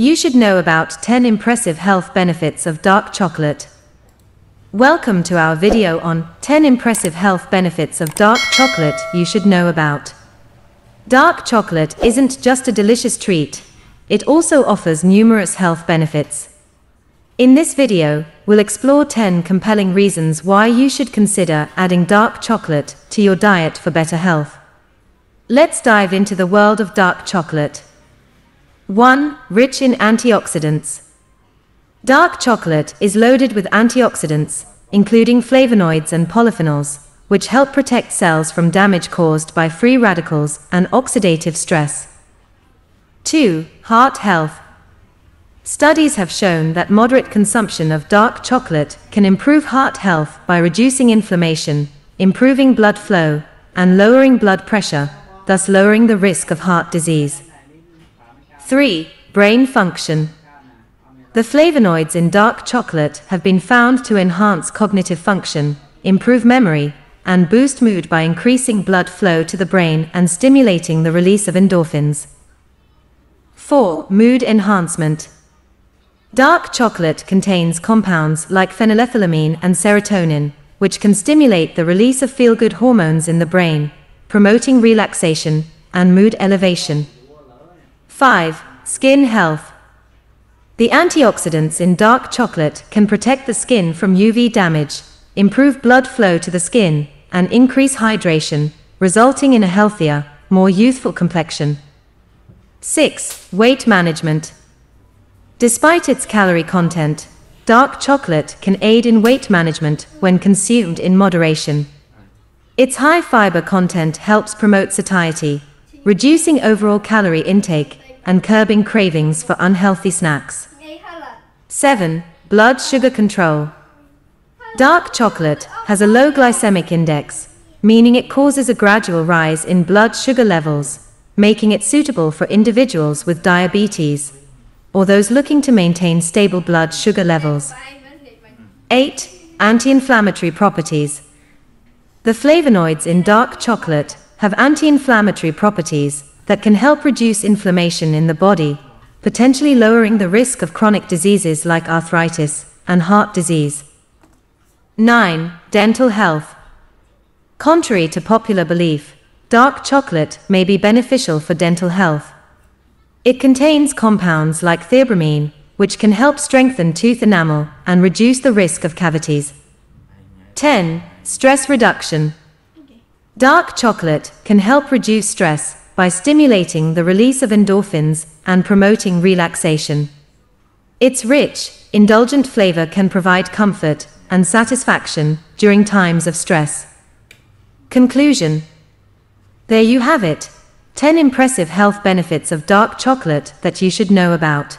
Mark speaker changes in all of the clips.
Speaker 1: You should know about 10 impressive health benefits of dark chocolate. Welcome to our video on 10 impressive health benefits of dark chocolate you should know about. Dark chocolate isn't just a delicious treat, it also offers numerous health benefits. In this video, we'll explore 10 compelling reasons why you should consider adding dark chocolate to your diet for better health. Let's dive into the world of dark chocolate. 1. Rich in antioxidants. Dark chocolate is loaded with antioxidants, including flavonoids and polyphenols, which help protect cells from damage caused by free radicals and oxidative stress. 2. Heart health. Studies have shown that moderate consumption of dark chocolate can improve heart health by reducing inflammation, improving blood flow, and lowering blood pressure, thus lowering the risk of heart disease. 3. Brain function. The flavonoids in dark chocolate have been found to enhance cognitive function, improve memory, and boost mood by increasing blood flow to the brain and stimulating the release of endorphins. 4. Mood enhancement. Dark chocolate contains compounds like phenylethylamine and serotonin, which can stimulate the release of feel-good hormones in the brain, promoting relaxation and mood elevation. 5. Skin health. The antioxidants in dark chocolate can protect the skin from UV damage, improve blood flow to the skin, and increase hydration, resulting in a healthier, more youthful complexion. 6. Weight management. Despite its calorie content, dark chocolate can aid in weight management when consumed in moderation. Its high fiber content helps promote satiety, reducing overall calorie intake and curbing cravings for unhealthy snacks. 7. Blood sugar control. Dark chocolate has a low glycemic index, meaning it causes a gradual rise in blood sugar levels, making it suitable for individuals with diabetes or those looking to maintain stable blood sugar levels. 8. Anti-inflammatory properties. The flavonoids in dark chocolate have anti-inflammatory properties that can help reduce inflammation in the body, potentially lowering the risk of chronic diseases like arthritis and heart disease. 9. Dental health. Contrary to popular belief, dark chocolate may be beneficial for dental health. It contains compounds like theobromine, which can help strengthen tooth enamel and reduce the risk of cavities. 10. Stress reduction. Dark chocolate can help reduce stress by stimulating the release of endorphins and promoting relaxation. Its rich, indulgent flavor can provide comfort and satisfaction during times of stress. Conclusion There you have it 10 impressive health benefits of dark chocolate that you should know about.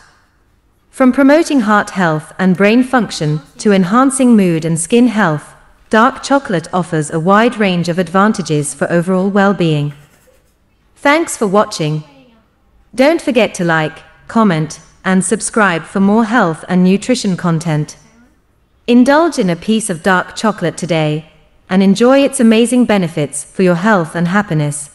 Speaker 1: From promoting heart health and brain function to enhancing mood and skin health, dark chocolate offers a wide range of advantages for overall well being. Thanks for watching. Don't forget to like, comment, and subscribe for more health and nutrition content. Indulge in a piece of dark chocolate today and enjoy its amazing benefits for your health and happiness.